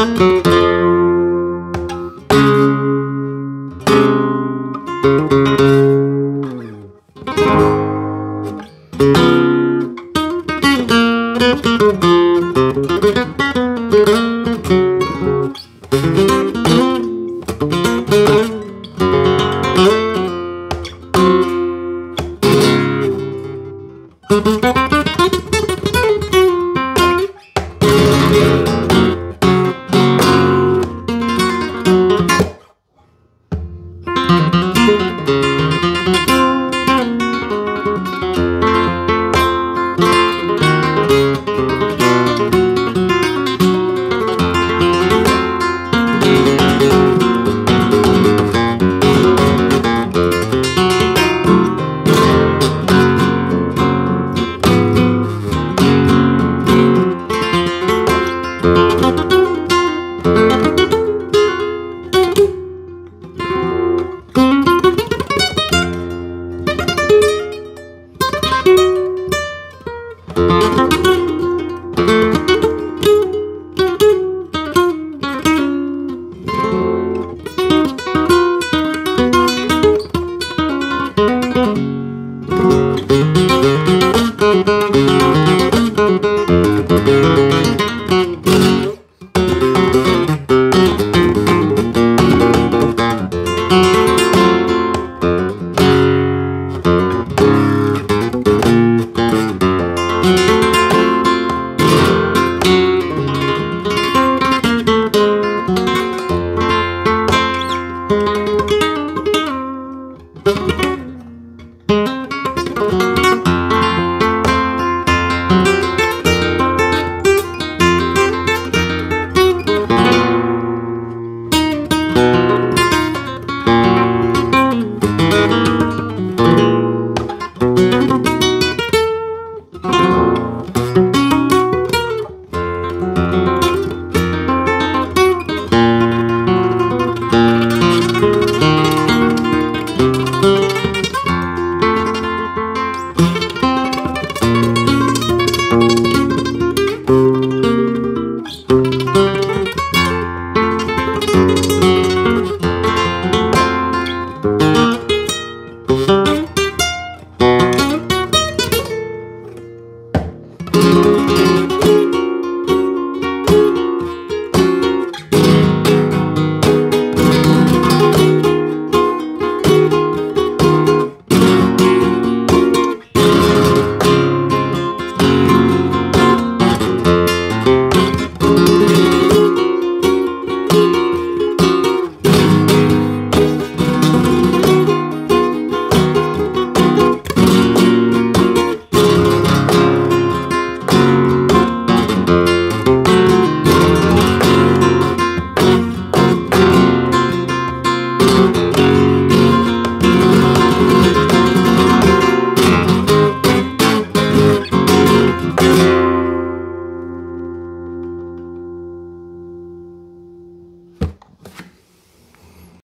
Música